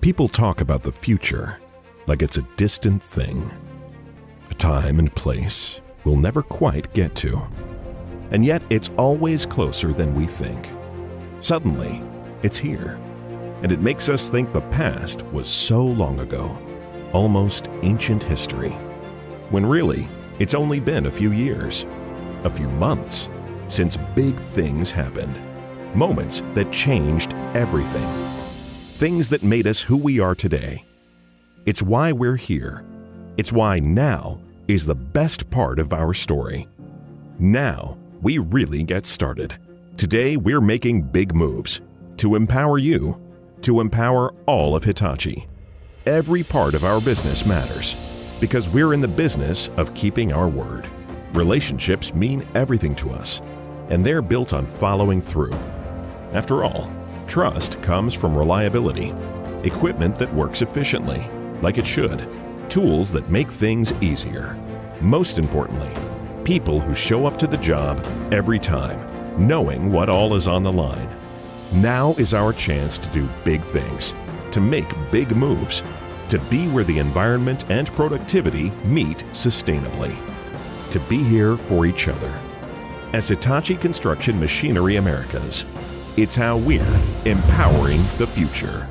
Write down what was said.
People talk about the future like it's a distant thing, a time and place we'll never quite get to. And yet, it's always closer than we think. Suddenly, it's here. And it makes us think the past was so long ago, almost ancient history. When really, it's only been a few years, a few months, since big things happened. Moments that changed everything. Things that made us who we are today. It's why we're here. It's why now is the best part of our story. Now, we really get started. Today, we're making big moves to empower you, to empower all of Hitachi. Every part of our business matters because we're in the business of keeping our word. Relationships mean everything to us, and they're built on following through. After all, trust comes from reliability, equipment that works efficiently, like it should, tools that make things easier. Most importantly, people who show up to the job every time, knowing what all is on the line. Now is our chance to do big things, to make big moves, to be where the environment and productivity meet sustainably, to be here for each other. As Hitachi Construction Machinery Americas, it's how we're empowering the future.